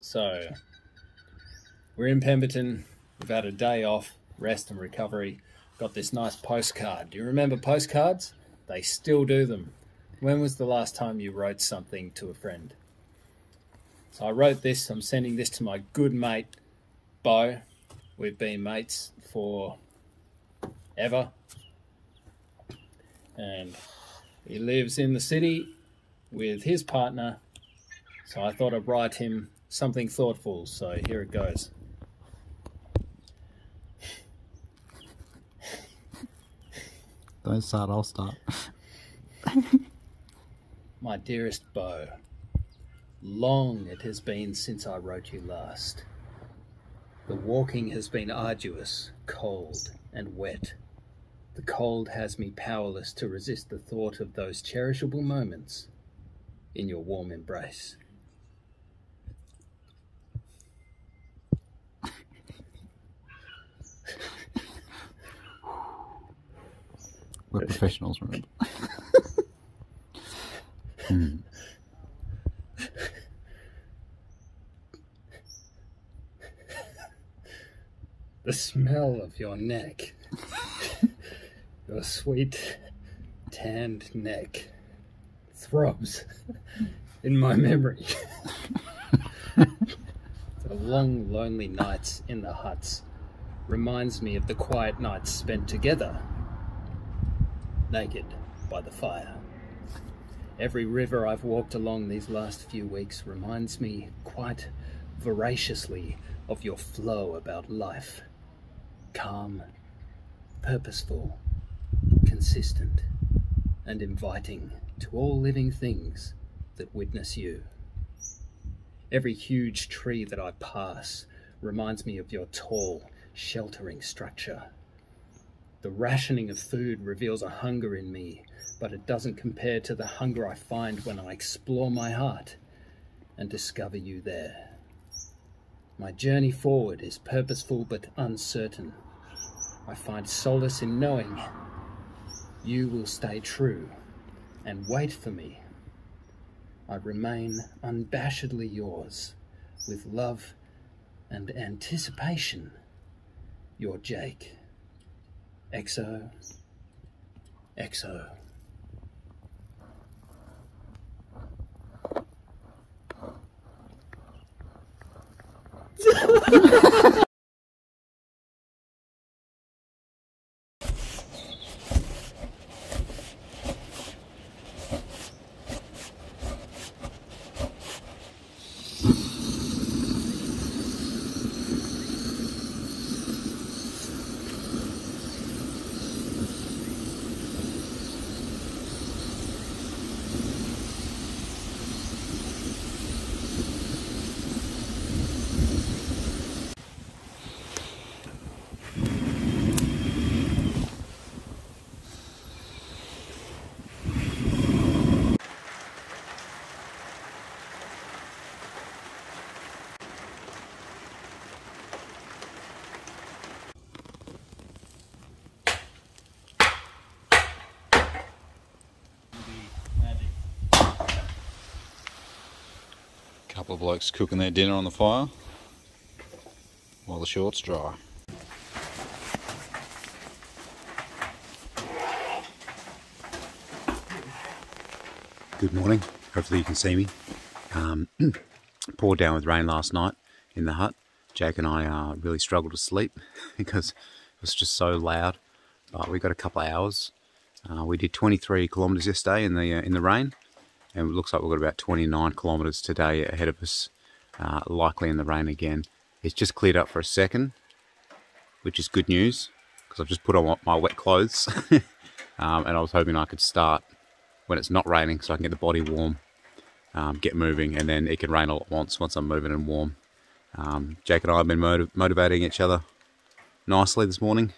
So, we're in Pemberton. We've had a day off, rest and recovery. Got this nice postcard. Do you remember postcards? They still do them. When was the last time you wrote something to a friend? So I wrote this. I'm sending this to my good mate, Bo. We've been mates for ever. And he lives in the city with his partner. So I thought I'd write him something thoughtful. So here it goes. Don't start, I'll start. My dearest beau, long it has been since I wrote you last. The walking has been arduous, cold, and wet. The cold has me powerless to resist the thought of those cherishable moments in your warm embrace. We're professionals, remember? Hmm. The smell of your neck, your sweet tanned neck, throbs in my memory. the long, lonely nights in the huts reminds me of the quiet nights spent together, naked by the fire. Every river I've walked along these last few weeks reminds me quite voraciously of your flow about life. Calm, purposeful, consistent, and inviting to all living things that witness you. Every huge tree that I pass reminds me of your tall, sheltering structure. The rationing of food reveals a hunger in me, but it doesn't compare to the hunger I find when I explore my heart and discover you there. My journey forward is purposeful but uncertain. I find solace in knowing you will stay true and wait for me. I remain unabashedly yours with love and anticipation. Your Jake. XO. XO. Couple of blokes cooking their dinner on the fire while the shorts dry. Good morning. Hopefully you can see me. Um, poured down with rain last night in the hut. Jake and I uh, really struggled to sleep because it was just so loud. But we got a couple of hours. Uh, we did 23 kilometres yesterday in the uh, in the rain, and it looks like we've got about 29 kilometres today ahead of us, uh, likely in the rain again. It's just cleared up for a second, which is good news because I've just put on my wet clothes, um, and I was hoping I could start when it's not raining so I can get the body warm, um, get moving, and then it can rain all at once once I'm moving and warm. Um, Jake and I have been motiv motivating each other nicely this morning.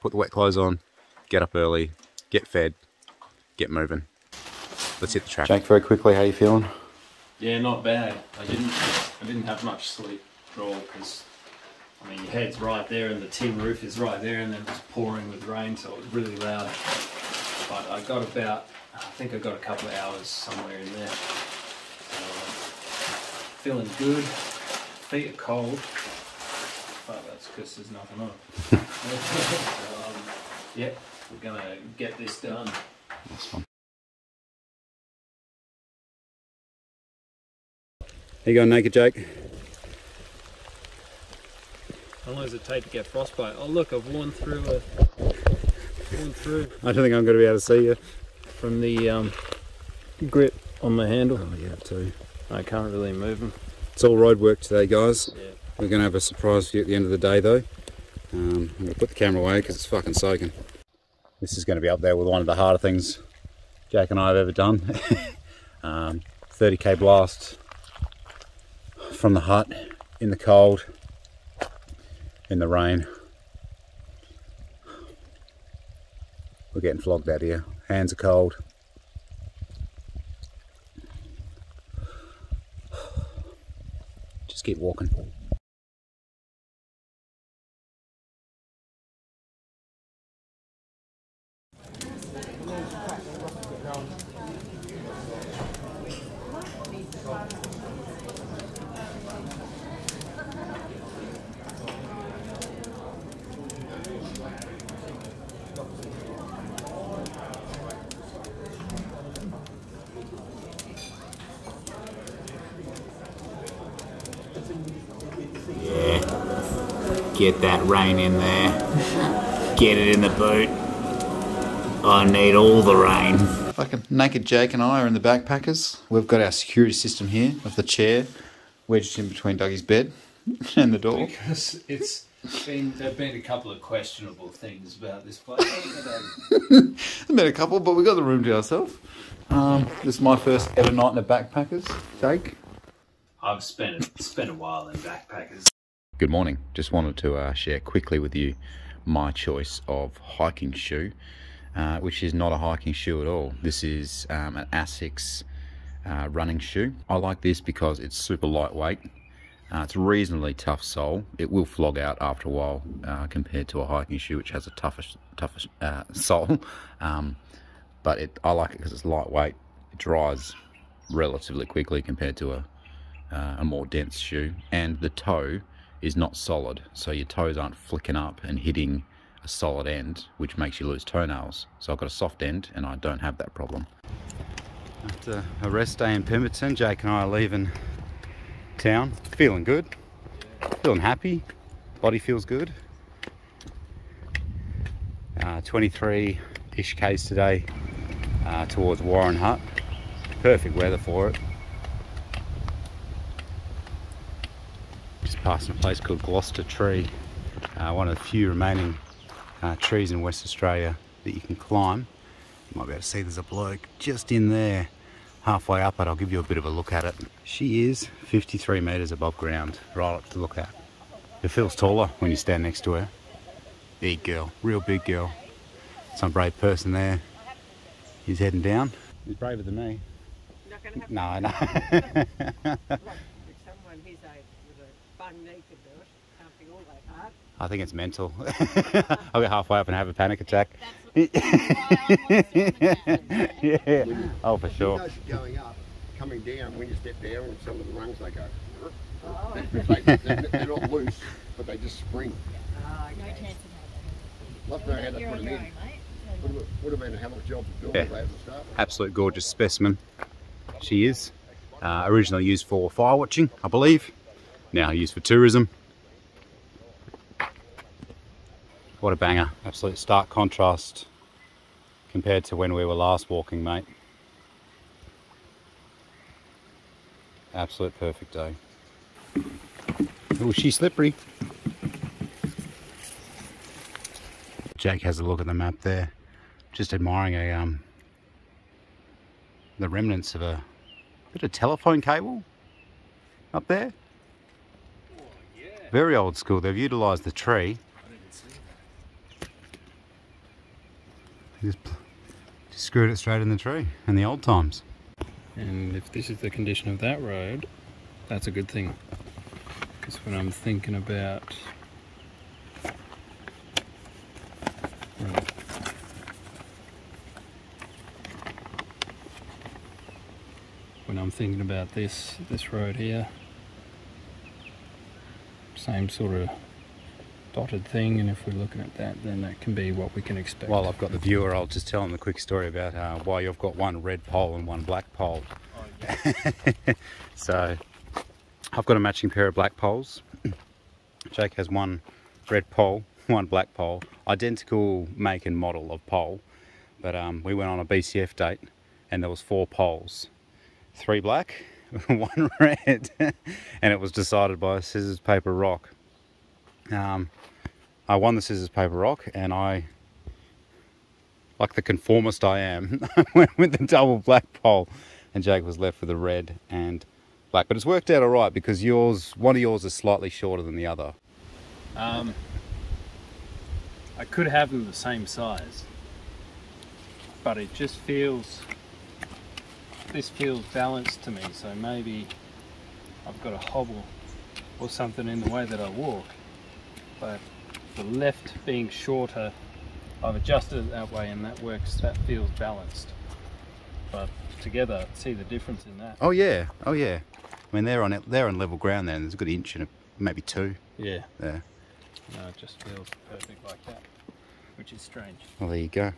Put the wet clothes on, get up early, get fed, get moving. Let's hit the track. Jake, very quickly, how you feeling? Yeah, not bad. I didn't. I didn't have much sleep at all because, I mean, your head's right there and the tin roof is right there, and then it's pouring with rain, so it was really loud. But I got about, I think I got a couple of hours somewhere in there. So, uh, feeling good. feet are cold, but that's because there's nothing on. um, yep, we're gonna get this done. Nice you go, naked Jake. How long does it take to get frostbite? Oh look, I've worn through a worn through I don't think I'm going to be able to see you. from the um, grip on the handle. Oh yeah, too. I can't really move them. It's all road work today, guys. Yeah. We're going to have a surprise for you at the end of the day, though. Um, I'm going to put the camera away because it's fucking soaking. This is going to be up there with one of the harder things Jack and I have ever done. um, 30k blast from the hut in the cold, in the rain. We're getting flogged out here. Hands are cold. Just keep walking. Get that rain in there. Get it in the boot. I need all the rain. Fucking naked Jake and I are in the backpackers. We've got our security system here of the chair wedged in between Dougie's bed and the door. Because it's been there've been a couple of questionable things about this place. There's been a couple, but we got the room to ourselves. Um, this is my first ever night in the backpackers. Jake? I've spent spent a while in backpackers. Good morning. Just wanted to uh, share quickly with you my choice of hiking shoe, uh, which is not a hiking shoe at all. This is um, an Asics uh, running shoe. I like this because it's super lightweight. Uh, it's a reasonably tough sole. It will flog out after a while uh, compared to a hiking shoe, which has a tougher, tougher uh, sole. Um, but it, I like it because it's lightweight. It dries relatively quickly compared to a, a more dense shoe. And the toe is not solid, so your toes aren't flicking up and hitting a solid end, which makes you lose toenails. So I've got a soft end and I don't have that problem. After a rest day in Pemberton, Jake and I are leaving town. Feeling good, feeling happy, body feels good. Uh, 23-ish k's today uh, towards Warren Hut. Perfect weather for it. Just passing a place called Gloucester Tree, uh, one of the few remaining uh, trees in West Australia that you can climb. You might be able to see there's a bloke just in there, halfway up it. I'll give you a bit of a look at it. She is 53 metres above ground, right up to look at. It feels taller when you stand next to her. Big girl, real big girl. Some brave person there. He's heading down. He's braver than me. Have No, I know. if someone his age with a bun knee could do it. Can't be all that hard. I think it's mental. I'll get halfway up and have a panic attack. yeah. Oh, for sure. notice going up, coming down, when you step down, and some of the rungs they go. They're, they're not loose, but they just spring. No chance Love to know how of they put them in. Would have, would have been a hell of a job to build Yeah. it at the start. Absolute gorgeous specimen. She is. Uh, originally used for fire watching, I believe. Now used for tourism. What a banger. Absolute stark contrast compared to when we were last walking, mate. Absolute perfect day. Oh, she's slippery. Jake has a look at the map there. Just admiring a um the remnants of a bit of telephone cable up there. Very old school. They've utilised the tree. Just, just screwed it straight in the tree in the old times. And if this is the condition of that road, that's a good thing. Because when I'm thinking about when I'm thinking about this this road here, same sort of dotted thing, and if we're looking at that, then that can be what we can expect. While I've got the viewer, I'll just tell them the quick story about uh, why you've got one red pole and one black pole. so, I've got a matching pair of black poles. Jake has one red pole, one black pole, identical make and model of pole. But um, we went on a BCF date and there was four poles. Three black, one red. and it was decided by scissors, paper, rock. Um, I won the scissors, paper, rock and I, like the conformist I am, went with the double black pole and Jake was left with the red and black. But it's worked out all right because yours, one of yours is slightly shorter than the other. Um, I could have them the same size, but it just feels, this feels balanced to me, so maybe I've got a hobble or something in the way that I walk. But the left being shorter, I've adjusted it that way and that works, that feels balanced. But together, see the difference in that. Oh yeah, oh yeah. I mean they're on it they're on level ground then. There's a good inch and a, maybe two Yeah, there. no, it just feels perfect like that, which is strange. Well, there you go.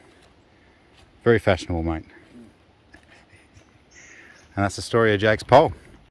Very fashionable, mate. And that's the story of Jake's pole.